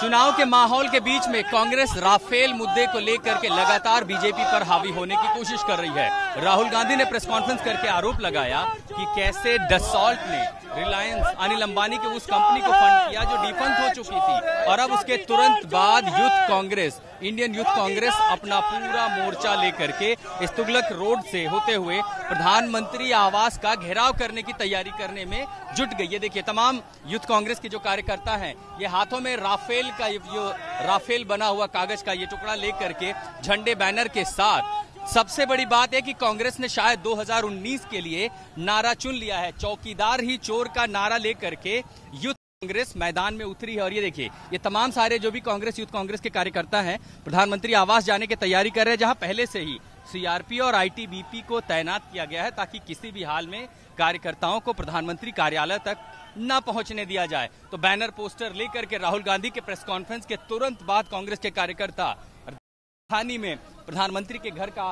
चुनाव के माहौल के बीच में कांग्रेस राफेल मुद्दे को लेकर के लगातार बीजेपी पर हावी होने की कोशिश कर रही है। राहुल गांधी ने प्रेस कॉन्फ्रेंस करके आरोप लगाया कि कैसे डसॉल्ट ने रिलायंस, अनिल अंबानी के उस कंपनी को फंड किया जो डिफंड हो चुकी थी। और अब उसके तुरंत बाद youth Congress, Indian youth Congress अपना पूरा मोर्चा लेकर के इस तुगलक रोड से होते हुए प्रधानमंत्री आवास का घेराव करने की तैयारी करने में जुट गई। है देखिए, तमाम यूथ कांग्रेस के जो कार्यकर्ता हैं, ये हाथों में राफेल का जो राफेल बना हुआ कागज़ का ये टुकड़ा लेकर के झंडे बैनर के साथ सबसे बड़ी बात है कि कांग्रेस ने शायद 2019 के लिए नारा चुन लिया है। चौकीदार ही चोर का नारा लेकर के यूथ कांग्रेस मैदान में उतरी है। और ये देखिए, ये तमाम सारे जो भी कांग्रेस यूथ कांग्रेस के कार्यकर्ता हैं, प्रधानमंत्री आवास जाने की तैयारी कर रहे हैं, जहाँ पहले से ही सीआरपी और आईटीबीपी को तैनात किया गया है, ताकि किसी भी हाल में कार्यकर्ताओं को प्रधानमंत्री कार्यालय तक न पहुँचने दिया जाए। तो बैनर पोस्टर लेकर के राहुल गांधी के प्रेस कॉन्फ्रेंस के तुरंत बाद कांग्रेस के कार्यकर्ता राजधानी में प्रधानमंत्री के घर का,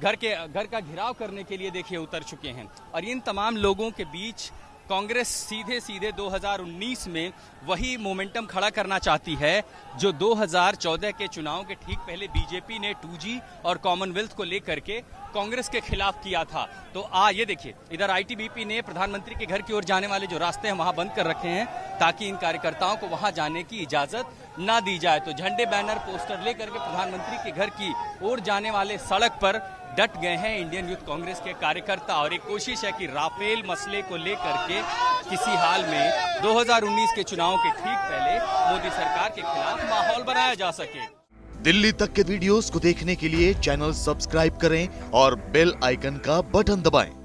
घर के, घर का घिराव करने के लिए देखिए उतर चुके हैं। और इन तमाम लोगों के बीच कांग्रेस सीधे सीधे 2019 में वही मोमेंटम खड़ा करना चाहती है, जो 2014 के चुनाव के ठीक पहले बीजेपी ने 2G और कॉमनवेल्थ को लेकर के कांग्रेस के खिलाफ किया था। तो आ, ये देखिए, इधर आईटीबीपी ने प्रधानमंत्री के घर की ओर जाने वाले जो रास्ते हैं, वहाँ बंद कर रखे हैं, ताकि इन कार्यकर्ताओं को वहाँ जाने की इजाज़त ना दी जाए। तो झंडे, बैनर, पोस्टर लेकर के प्रधानमंत्री के घर की ओर जाने वाले सड़क पर डट गए हैं इंडियन यूथ कांग्रेस के कार्यकर्ता और एक कोशिश है कि राफेल मसले को लेकर के किसी हाल में 2019 के चुनाव के ठीक पहले मोदी सरकार के खिलाफ माहौल बनाया जा सके दिल्ली तक के वीडियोस को देखने के लिए चैनल सब्सक्राइब करें और बेल आइकन का बटन दबाएँ।